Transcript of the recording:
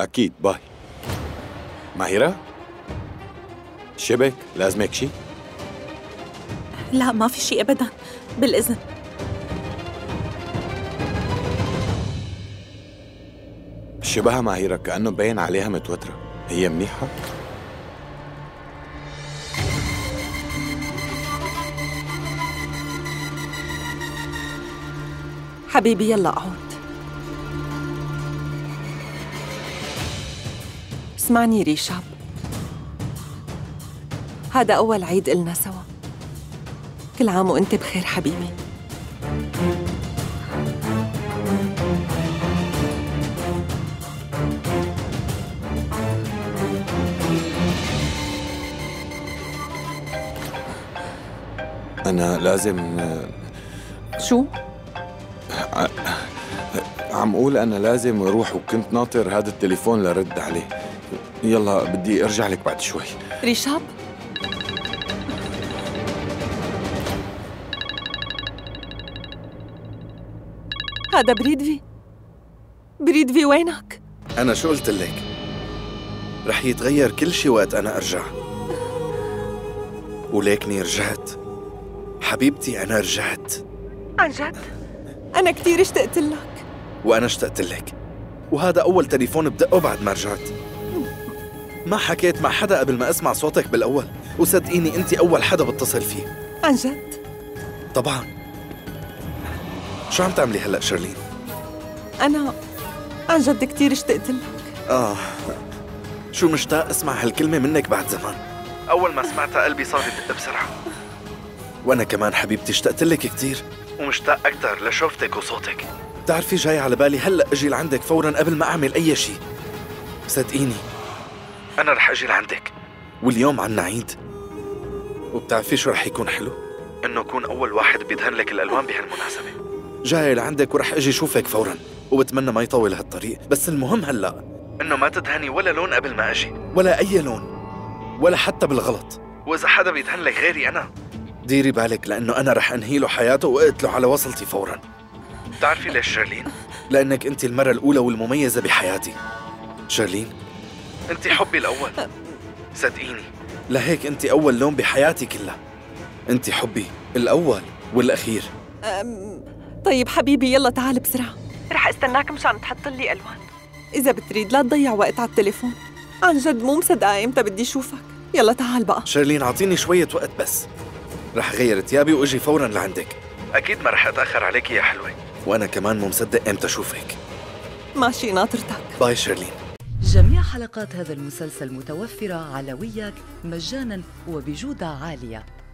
أكيد باي ماهرة؟ شبك لازمك شي؟ لا ما في شيء أبدا بالإذن شبهها ماهرة كأنه مبين عليها متوترة هي منيحة؟ حبيبي يلا اقعد اسمعني ريشاب. هذا أول عيد إلنا سوا. كل عام وأنت بخير حبيبي. أنا لازم شو؟ عم قول أنا لازم أروح وكنت ناطر هذا التليفون لرد عليه. يلا بدي أرجع لك بعد شوي ريشاب؟ هذا بريدفي بريدفي وينك؟ أنا شو قلت لك؟ رح يتغير كل شي وقت أنا أرجع ولكني رجعت حبيبتي أنا رجعت عن جد؟ أنا كثير اشتقت لك وأنا اشتقت لك وهذا أول تليفون بدقه بعد ما رجعت ما حكيت مع حدا قبل ما أسمع صوتك بالأول؟ وصدقيني أنت أول حدا بتصل فيه. عن جد؟ طبعا. شو عم تعملي هلأ شيرلين؟ أنا عن جد كثير اشتقت لك. آه. شو مشتاق أسمع هالكلمة منك بعد زمان؟ أول ما سمعتها قلبي صار يدق بسرعة. وأنا كمان حبيبتي اشتقت لك كثير ومشتاق أكثر لشوفتك وصوتك. بتعرفي جاي على بالي هلأ أجي لعندك فورا قبل ما أعمل أي شيء صدقيني. أنا رح أجي لعندك. واليوم عنا عيد. وبتعرفي شو رح يكون حلو؟ إنه أكون أول واحد بيدهن لك الألوان بهالمناسبة. جاي لعندك ورح أجي شوفك فورا. وبتمنى ما يطول هالطريق. بس المهم هلأ. إنه ما تدهني ولا لون قبل ما أجي. ولا أي لون. ولا حتى بالغلط. وإذا حدا بيدهن لك غيري أنا. ديري بالك لأنه أنا رح أنهي له حياته وأقتله على وصلتي فورا. بتعرفي ليش شيرلين؟ لأنك أنت المرة الأولى والمميزة بحياتي. شيرلين أنت حبي الأول. صدقيني. لهيك أنت أول لون بحياتي كلها. أنت حبي الأول والأخير. أم... طيب حبيبي يلا تعال بسرعة. رح استناك مشان تحط لي ألوان. إذا بتريد لا تضيع وقت على التليفون. عن جد مو مصدقة إمتى بدي شوفك. يلا تعال بقى. شيرلين أعطيني شوية وقت بس. رح غير ثيابي وأجي فورا لعندك. أكيد ما رح أتأخر عليك يا حلوة. وأنا كمان مو مصدق إمتى أشوفك. ماشي ناطرتك. باي شيرلين. جميع حلقات هذا المسلسل متوفرة على وياك مجانا وبجودة عالية.